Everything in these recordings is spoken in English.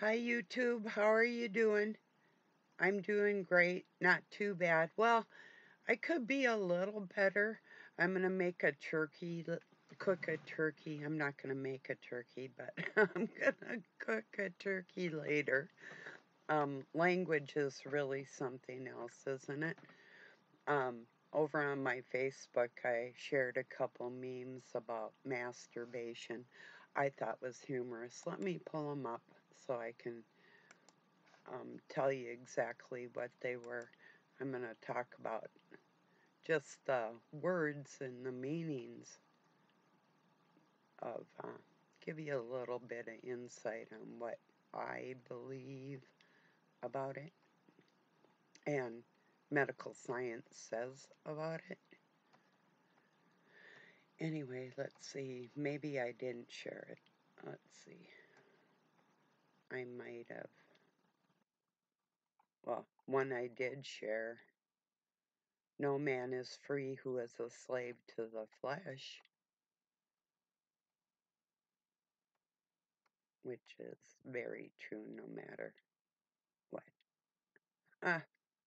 Hi, YouTube. How are you doing? I'm doing great. Not too bad. Well, I could be a little better. I'm going to make a turkey, cook a turkey. I'm not going to make a turkey, but I'm going to cook a turkey later. Um, language is really something else, isn't it? Um, over on my Facebook, I shared a couple memes about masturbation. I thought was humorous. Let me pull them up so I can um, tell you exactly what they were. I'm going to talk about just the words and the meanings of, uh, give you a little bit of insight on what I believe about it and medical science says about it. Anyway, let's see. Maybe I didn't share it. Let's see. I might have. Well, one I did share. No man is free who is a slave to the flesh, which is very true no matter what. Ah,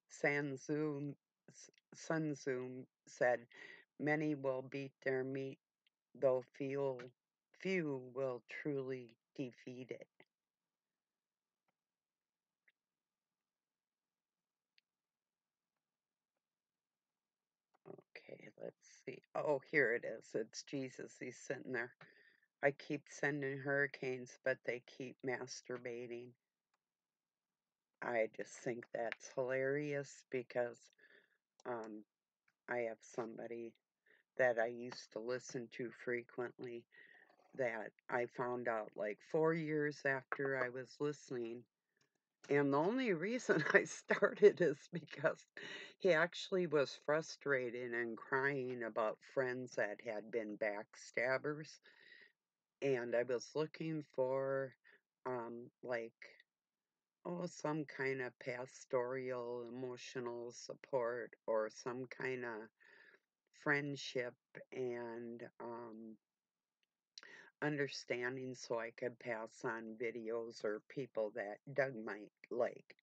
Sun Tzu said, Many will beat their meat, though few, few will truly defeat it. Okay, Oh, here it is. It's Jesus. He's sitting there. I keep sending hurricanes, but they keep masturbating. I just think that's hilarious because um, I have somebody that I used to listen to frequently that I found out like four years after I was listening. And the only reason I started is because he actually was frustrated and crying about friends that had been backstabbers. And I was looking for, um, like, oh, some kind of pastoral emotional support or some kind of friendship and um, understanding so I could pass on videos or people that Doug might like,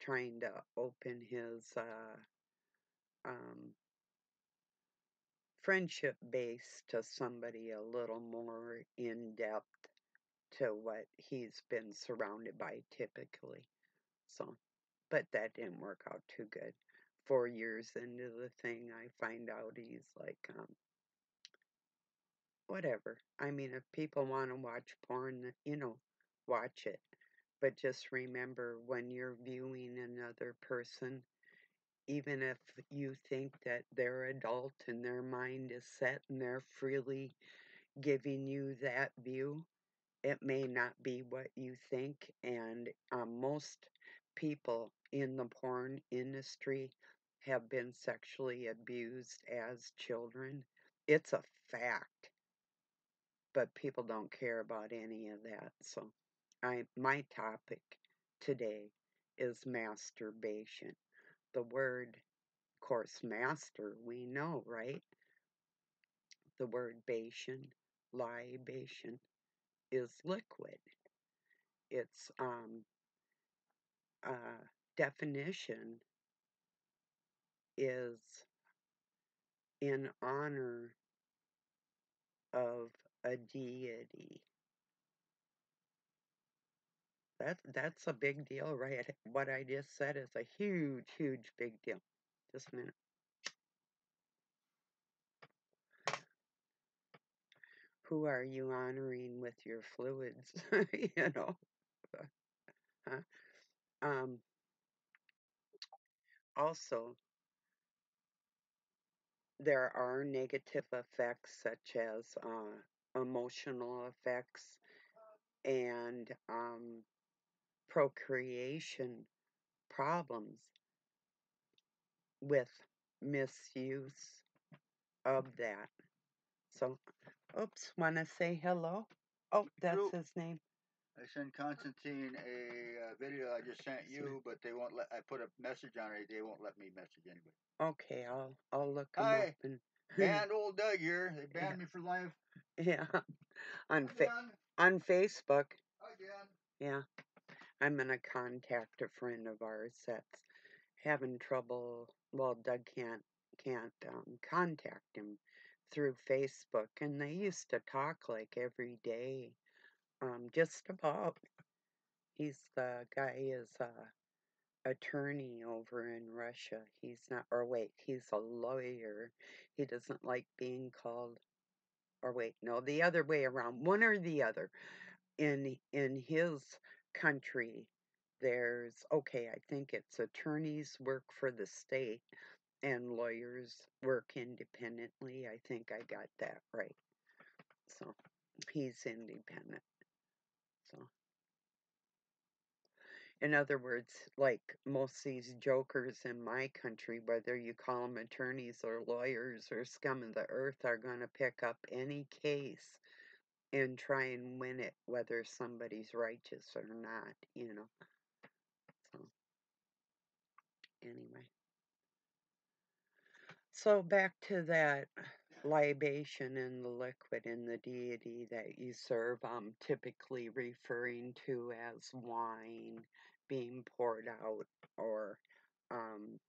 trying to open his uh, um, friendship base to somebody a little more in depth to what he's been surrounded by typically. So, but that didn't work out too good. Four years into the thing, I find out he's like, um, whatever. I mean, if people want to watch porn, you know, watch it. But just remember when you're viewing another person, even if you think that they're adult and their mind is set and they're freely giving you that view, it may not be what you think. And um, most people in the porn industry have been sexually abused as children. It's a fact but people don't care about any of that. So, I my topic today is masturbation. The word, of course, master, we know, right? The word bation, libation, is liquid. Its um, uh, definition is in honor of a deity. That that's a big deal, right? What I just said is a huge, huge big deal. Just a minute. Who are you honoring with your fluids? you know. Huh? Um, also, there are negative effects such as uh, emotional effects and um, procreation problems with misuse of that. So, oops, want to say hello? Oh, that's his name. I sent Constantine a uh, video I just sent you, but they won't let. I put a message on it. They won't let me message anybody. Okay, I'll I'll look him Hi, up and banned old Doug here. They banned me for life yeah on fa- again. on Facebook. Again. Yeah. I'm gonna contact a friend of ours that's having trouble. Well, Doug can't can't um, contact him through Facebook, and they used to talk like every day, um, just about. He's the guy is a attorney over in Russia. He's not, or wait, he's a lawyer. He doesn't like being called, or wait, no, the other way around, one or the other. In in his country, there's okay, I think it's attorneys work for the state and lawyers work independently. I think I got that right. So he's independent. So in other words, like most these jokers in my country, whether you call them attorneys or lawyers or scum of the earth, are going to pick up any case and try and win it, whether somebody's righteous or not, you know. So, anyway. So, back to that libation in the liquid in the deity that you serve, I'm typically referring to as wine being poured out or, um,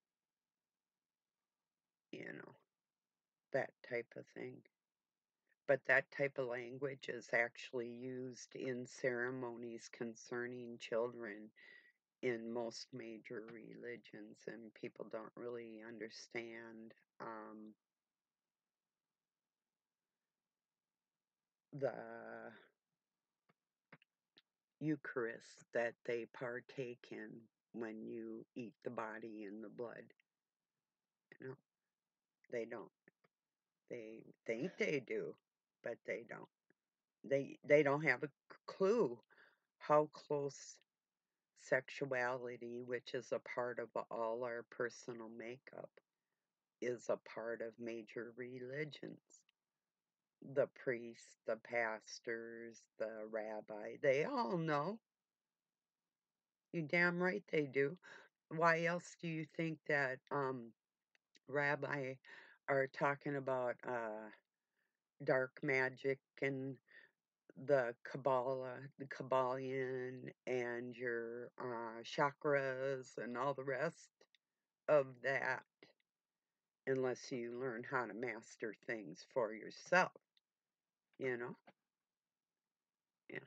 you know, that type of thing. But that type of language is actually used in ceremonies concerning children in most major religions, and people don't really understand um, the Eucharist that they partake in when you eat the body and the blood. You know, they don't. They think they do, but they don't. They they don't have a clue how close sexuality, which is a part of all our personal makeup, is a part of major religions. The priests, the pastors, the rabbi, they all know. You damn right they do. Why else do you think that um, rabbi are talking about uh, dark magic and the Kabbalah, the Kybalion, and your uh, chakras and all the rest of that, unless you learn how to master things for yourself, you know? Yeah.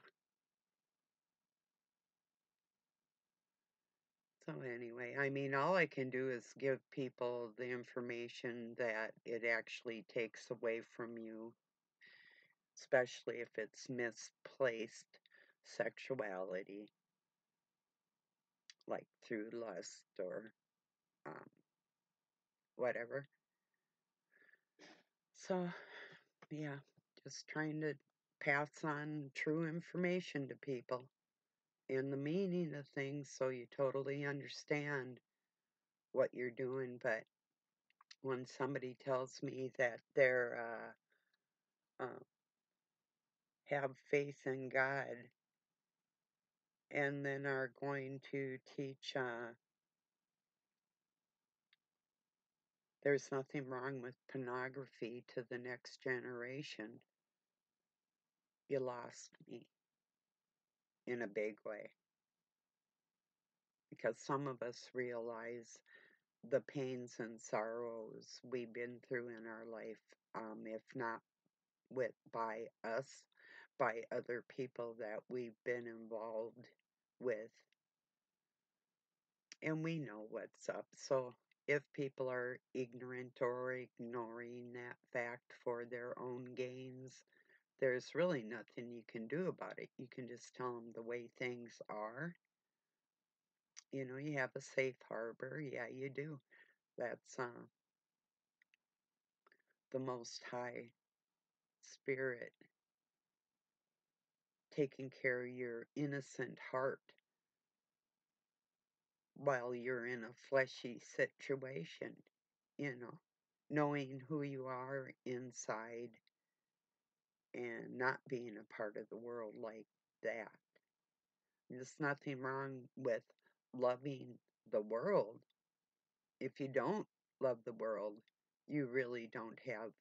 So, anyway, I mean, all I can do is give people the information that it actually takes away from you, especially if it's misplaced sexuality, like through lust or um, whatever. So, yeah, just trying to pass on true information to people and the meaning of things so you totally understand what you're doing. But when somebody tells me that they're uh, uh, have faith in God and then are going to teach uh, there's nothing wrong with pornography to the next generation, you lost me in a big way. Because some of us realize the pains and sorrows we've been through in our life, um, if not with by us, by other people that we've been involved with. And we know what's up. So if people are ignorant or ignoring that fact for their own gains, there's really nothing you can do about it. You can just tell them the way things are. You know, you have a safe harbor. Yeah, you do. That's uh, the Most High Spirit taking care of your innocent heart while you're in a fleshy situation, you know, knowing who you are inside and not being a part of the world like that. There's nothing wrong with loving the world. If you don't love the world, you really don't have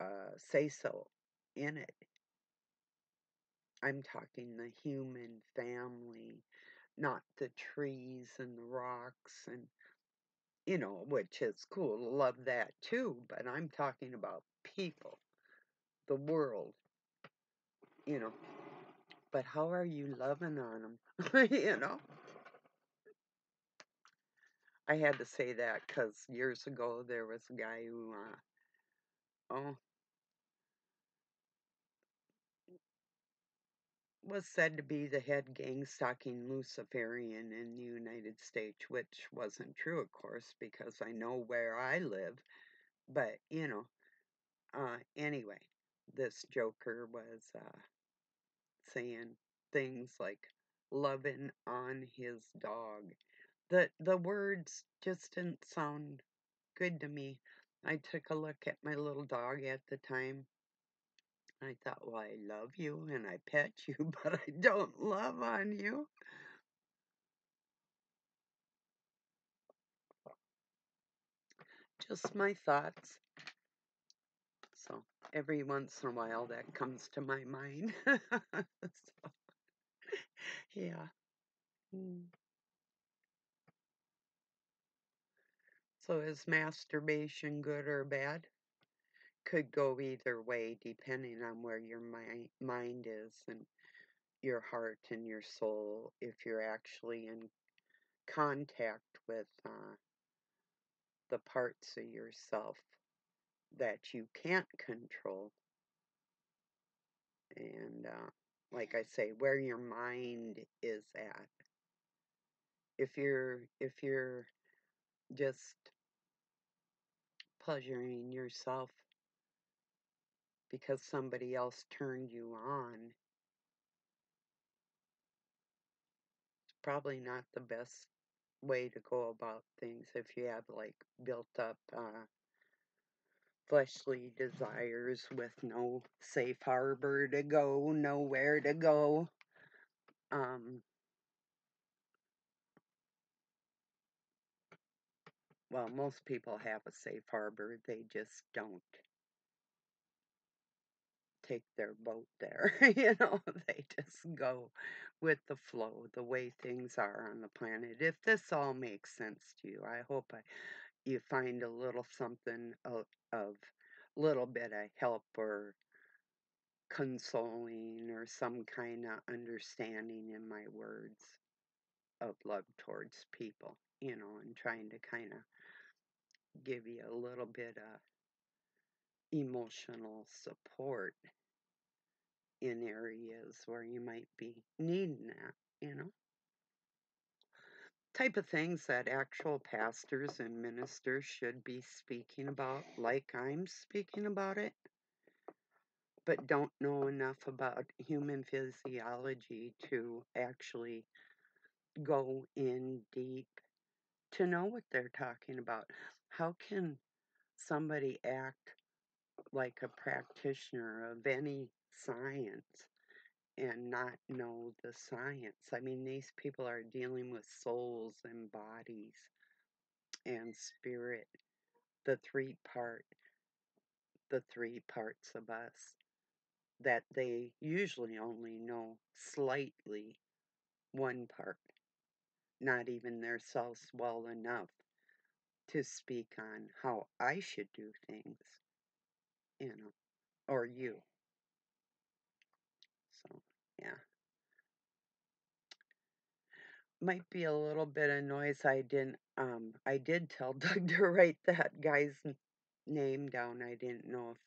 uh, say so in it. I'm talking the human family, not the trees and the rocks and you know, which is cool. Love that too, but I'm talking about people, the world, you know. But how are you loving on them? you know? I had to say that because years ago there was a guy who, uh, oh, was said to be the head gang stalking Luciferian in the United States, which wasn't true, of course, because I know where I live. But, you know, uh, anyway, this Joker was uh, saying things like loving on his dog. The, the words just didn't sound good to me. I took a look at my little dog at the time I thought, well, I love you and I pet you, but I don't love on you. Just my thoughts. Every once in a while that comes to my mind. so, yeah. Mm. So is masturbation good or bad? Could go either way depending on where your mi- mind is and your heart and your soul if you're actually in contact with uh, the parts of yourself that you can't control. And uh, like I say, where your mind is at. If you're if you're just pleasuring yourself because somebody else turned you on, it's probably not the best way to go about things if you have like built up uh, fleshly desires with no safe harbor to go, nowhere to go. Um, well, most people have a safe harbor, they just don't take their boat there. you know, they just go with the flow, the way things are on the planet. If this all makes sense to you, I hope I, you find a little something of, of little bit of help or consoling or some kind of understanding in my words of love towards people, you know, and trying to kind of give you a little bit of emotional support in areas where you might be needing that, you know. Type of things that actual pastors and ministers should be speaking about, like I'm speaking about it, but don't know enough about human physiology to actually go in deep to know what they're talking about. How can somebody act like a practitioner of any science and not know the science? I mean, these people are dealing with souls and bodies and spirit, the three part, the three parts of us that they usually only know slightly one part, not even themselves well enough to speak on how I should do things, you know, or you. Yeah. Might be a little bit of noise. I didn't, um, I did tell Doug to write that guy's name down. I didn't know if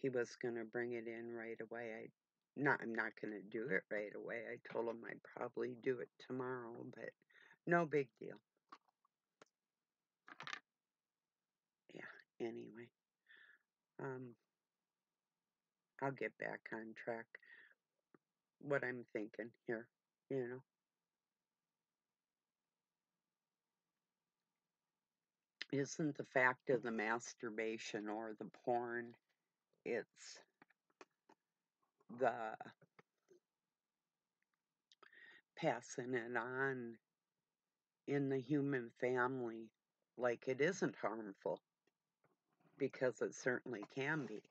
he was going to bring it in right away. I, not, I'm not going to do it right away. I told him I'd probably do it tomorrow, but no big deal. Yeah, anyway. Um, I'll get back on track. What I'm thinking here, you know. isn't the fact of the masturbation or the porn, it's the passing it on in the human family like it isn't harmful because it certainly can be.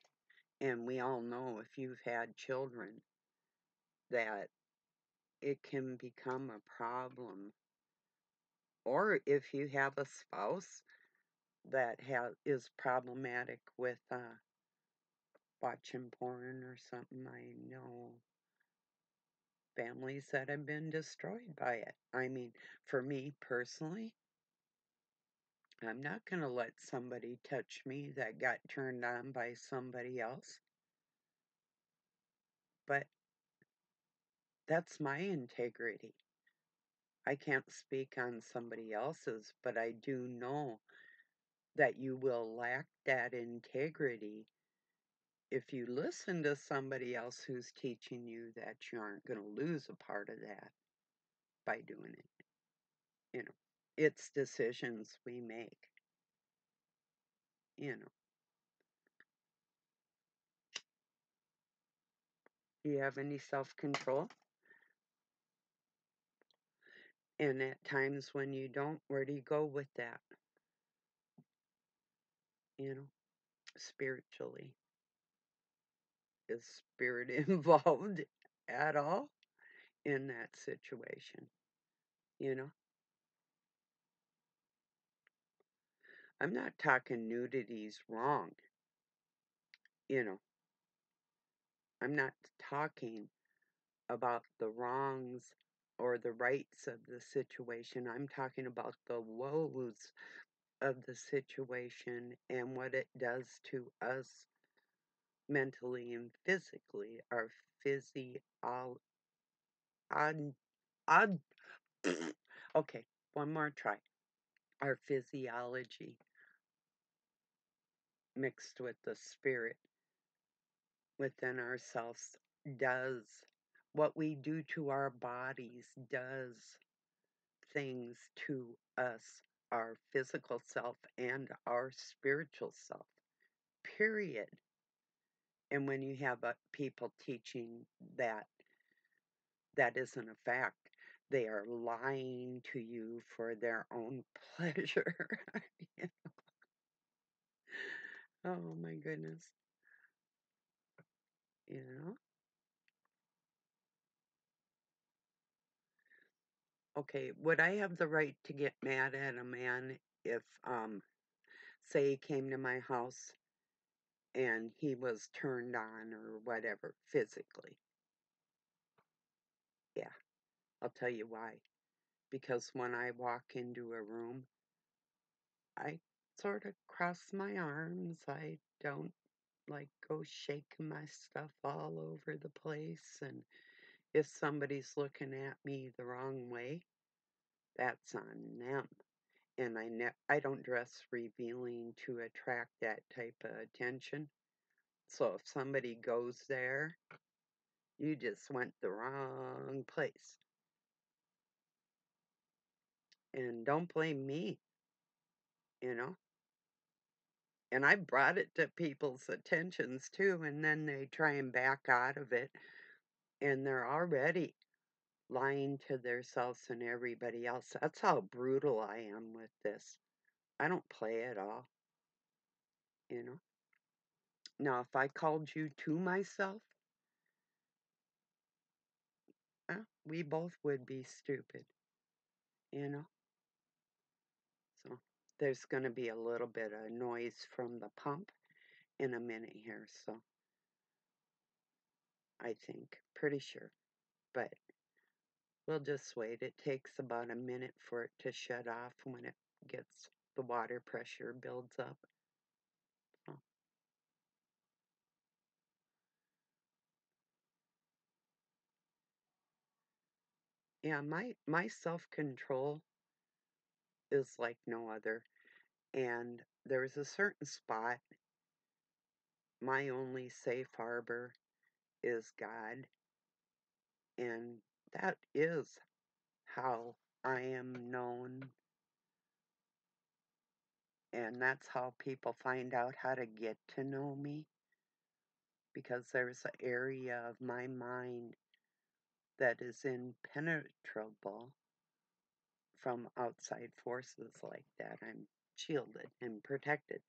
And we all know if you've had children that it can become a problem. Or if you have a spouse that has is problematic with uh, watching porn or something, I know families that have been destroyed by it. I mean, for me personally, I'm not going to let somebody touch me that got turned on by somebody else. But that's my integrity. I can't speak on somebody else's, but I do know that you will lack that integrity if you listen to somebody else who's teaching you that you aren't going to lose a part of that by doing it. You know, it's decisions we make. You know, do you have any self control? And at times when you don't, where do you go with that? You know, spiritually. Is spirit involved at all in that situation? You know? I'm not talking nudity's wrong. You know, I'm not talking about the wrongs or the rights of the situation. I'm talking about the woes of the situation and what it does to us mentally and physically. Our physiol odd odd okay, one more try. Our physiology mixed with the spirit within ourselves does what we do to our bodies does things to us, our physical self and our spiritual self. Period. And when you have uh, people teaching that that isn't a fact, they are lying to you for their own pleasure. oh my goodness. You know? Okay, would I have the right to get mad at a man if, um, say, he came to my house and he was turned on or whatever physically? Yeah, I'll tell you why. Because when I walk into a room, I sort of cross my arms. I don't like go shaking my stuff all over the place. And if somebody's looking at me the wrong way, that's on them. And I ne- I don't dress revealing to attract that type of attention. So if somebody goes there, you just went the wrong place. And don't blame me, you know? And I brought it to people's attentions too, and then they try and back out of it, and they're already lying to themselves and everybody else. That's how brutal I am with this. I don't play at all, you know? Now, if I called you to myself, eh, we both would be stupid, you know? So there's going to be a little bit of noise from the pump in a minute here, so I think, pretty sure. But we'll just wait. It takes about a minute for it to shut off when it gets the water pressure builds up. Yeah, my my self-control is like no other. And there's a certain spot my only safe harbor is God. And that is how I am known. And that's how people find out how to get to know me. Because there's an area of my mind that is impenetrable from outside forces like that. I'm shielded and protected.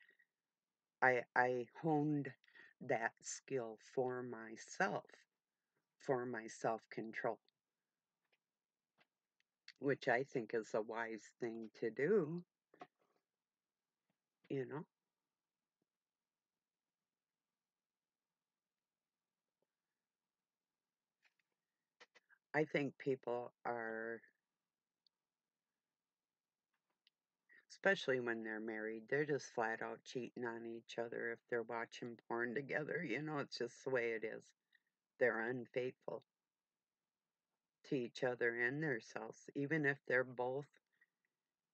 I, I honed that skill for myself, for my self control. which I think is a wise thing to do, you know. I think people are, especially when they're married, they're just flat out cheating on each other if they're watching porn together. You know, it's just the way it is. They're unfaithful to each other and themselves, even if they're both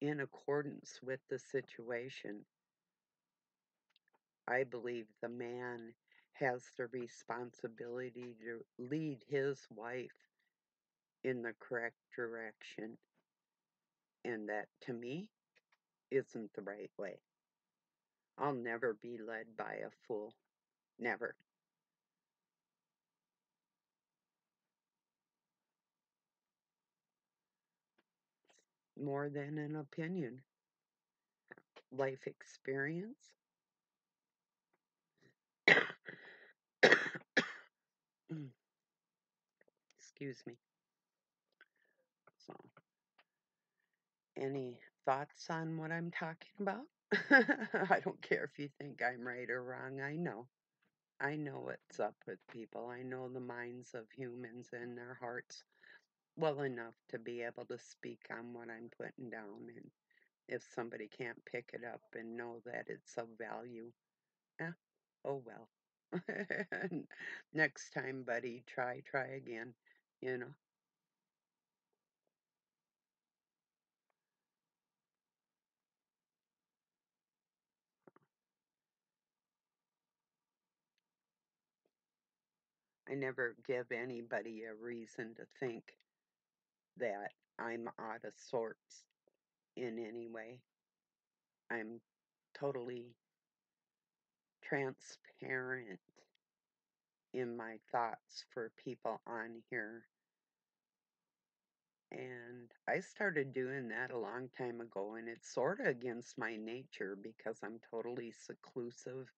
in accordance with the situation. I believe the man has the responsibility to lead his wife in the correct direction. And that, to me, isn't the right way. I'll never be led by a fool. Never. More than an opinion. Life experience. Excuse me. So, any thoughts on what I'm talking about? I don't care if you think I'm right or wrong. I know. I know what's up with people. I know the minds of humans and their hearts well enough to be able to speak on what I'm putting down. And if somebody can't pick it up and know that it's of value, eh, oh well. Next time, buddy, try, try again, you know. I never give anybody a reason to think that I'm out of sorts in any way. I'm totally transparent in my thoughts for people on here. And I started doing that a long time ago, and it's sort of against my nature because I'm totally seclusive.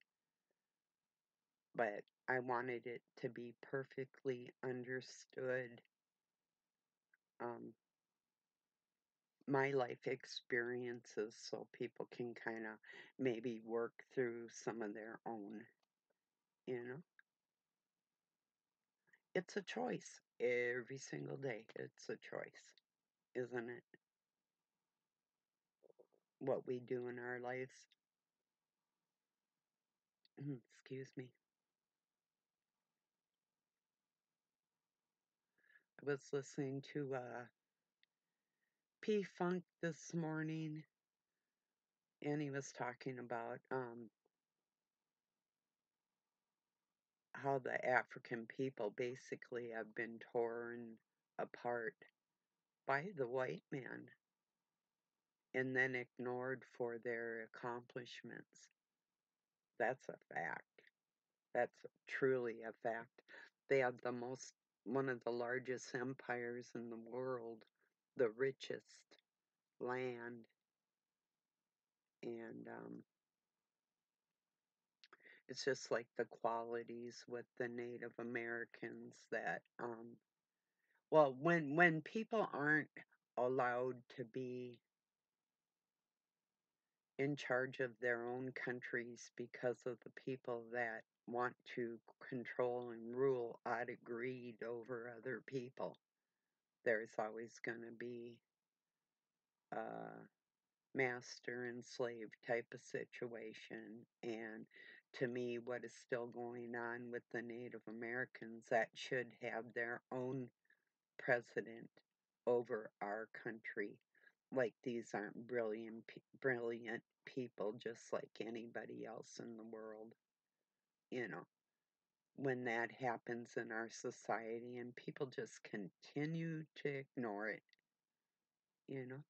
But I wanted it to be perfectly understood. Um, my life experiences so people can kind of maybe work through some of their own, you know? It's a choice every single day. It's a choice, isn't it? What we do in our lives. Excuse me. Was listening to uh, P Funk this morning, and he was talking about um, how the African people basically have been torn apart by the white man and then ignored for their accomplishments. That's a fact. That's truly a fact. They have the most, one of the largest empires in the world, the richest land, and um, it's just like the qualities with the Native Americans that, um, well, when when people aren't allowed to be in charge of their own countries because of the people that want to control and rule out of greed over other people. There's always going to be a master and slave type of situation. And to me, what is still going on with the Native Americans that should have their own president over our country like these aren't brilliant brilliant people just like anybody else in the world you know when that happens in our society and people just continue to ignore it you know?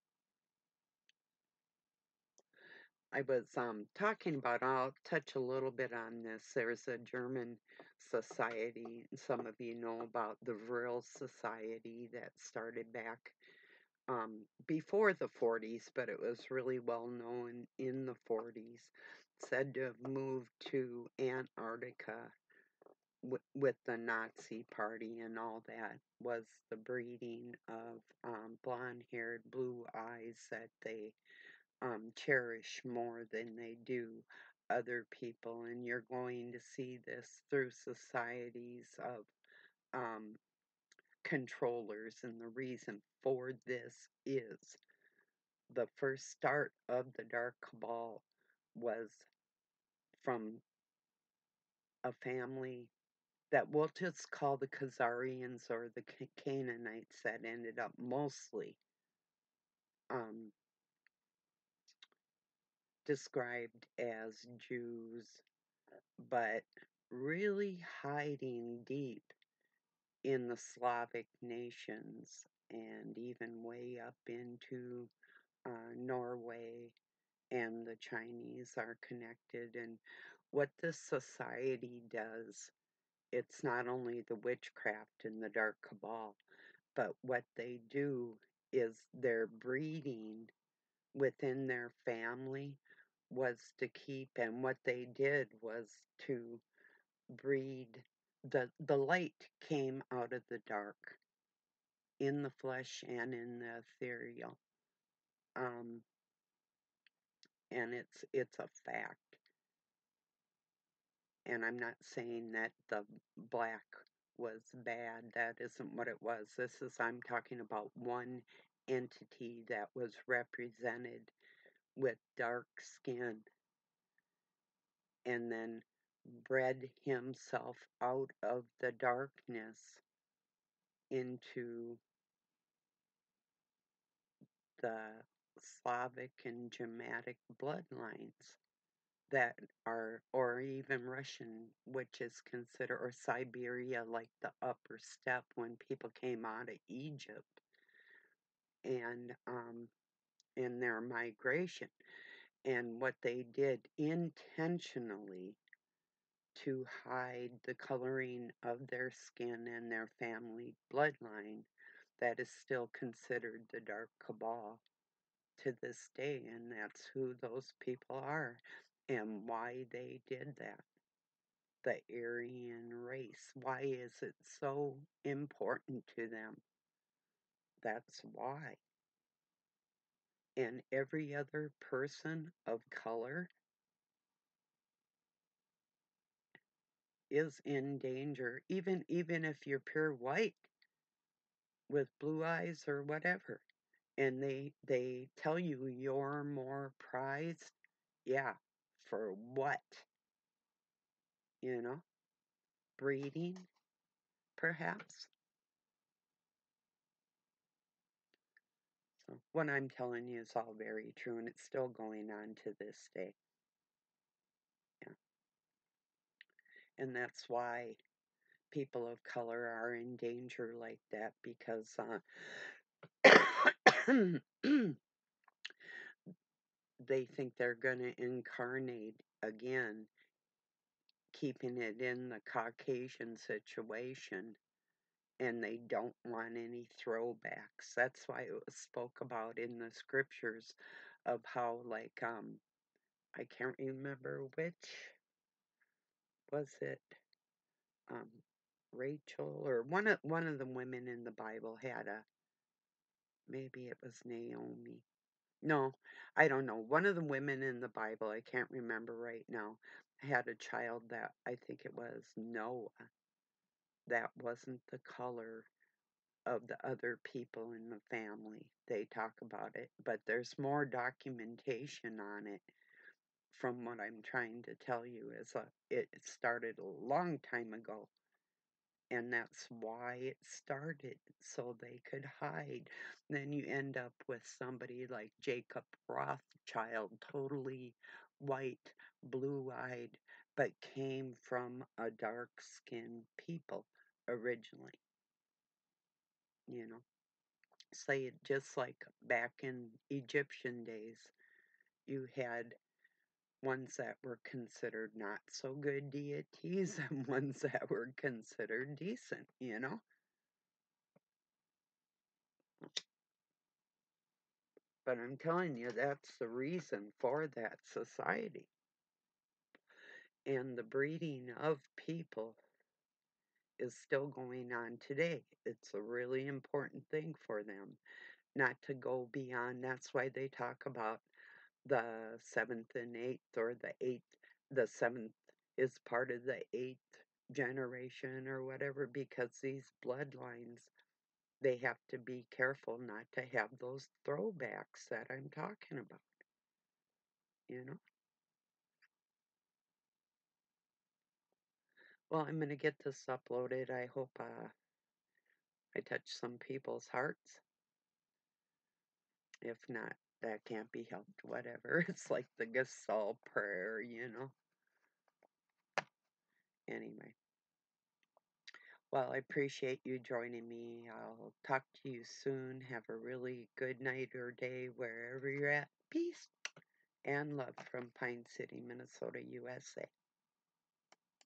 I was um talking about I'll touch a little bit on this there's a German society some of you know about the Vril society that started back um, before the 40s, but it was really well known in the 40s. Said to have moved to Antarctica w- with the Nazi party and all that was the breeding of um, blonde haired, blue eyes that they um, cherish more than they do other people. And you're going to see this through societies of um, controllers. And the reason for this is the first start of the Dark Cabal was from a family that we'll just call the Khazarians or the Canaanites that ended up mostly um, described as Jews, but really hiding deep in the Slavic nations and even way up into uh, Norway and the Chinese are connected. And what this society does, it's not only the witchcraft and the dark cabal, but what they do is their breeding within their family was to keep, and what they did was to breed. The, the light came out of the dark in the flesh and in the ethereal. Um, and it's it's a fact. And I'm not saying that the black was bad. That isn't what it was. This is I'm talking about one entity that was represented with dark skin and then bred himself out of the darkness into the Slavic and Germanic bloodlines that are, or even Russian, which is considered, or Siberia, like the upper steppe when people came out of Egypt and um, in their migration. And what they did intentionally to hide the coloring of their skin and their family bloodline that is still considered the dark cabal to this day and that's who those people are and why they did that. The aryan race why is it so important to them? That's why. And every other person of color is in danger even even if you're pure white with blue eyes or whatever and they they tell you you're more prized yeah for what? You know? Breeding perhaps? So what i'm telling you is all very true and it's still going on to this day and that's why people of color are in danger like that because uh, they think they're going to incarnate again, keeping it in the Caucasian situation, and they don't want any throwbacks. That's why it was spoke about in the scriptures of how, like, um, I can't remember which was it, um, Rachel or one of one of the women in the Bible had a maybe it was Naomi No, I don't know. One of the women in the Bible, I can't remember right now, had a child that I think it was Noah. That wasn't the color of the other people in the family. They talk about it, but there's more documentation on it from what I'm trying to tell you is uh, a, it started a long time ago. And that's why it started so they could hide. Then you end up with somebody like jacob rothschild totally white blue-eyed but came from a dark skinned people originally. You know? Say it just like back in egyptian days you had ones that were considered not so good deities and ones that were considered decent, you know? But I'm telling you, that's the reason for that society. And the breeding of people is still going on today. It's a really important thing for them not to go beyond. That's why they talk about the seventh and eighth, or the eighth, the seventh is part of the eighth generation or whatever, because these bloodlines, they have to be careful not to have those throwbacks that I'm talking about. You know? Well, I'm going to get this uploaded. I hope uh, I touch some people's hearts. If not, that can't be helped. Whatever. It's like the Gestalt prayer, you know? Anyway. Well, I appreciate you joining me. I'll talk to you soon. Have a really good night or day wherever you're at. Peace and love from Pine City, Minnesota, USA.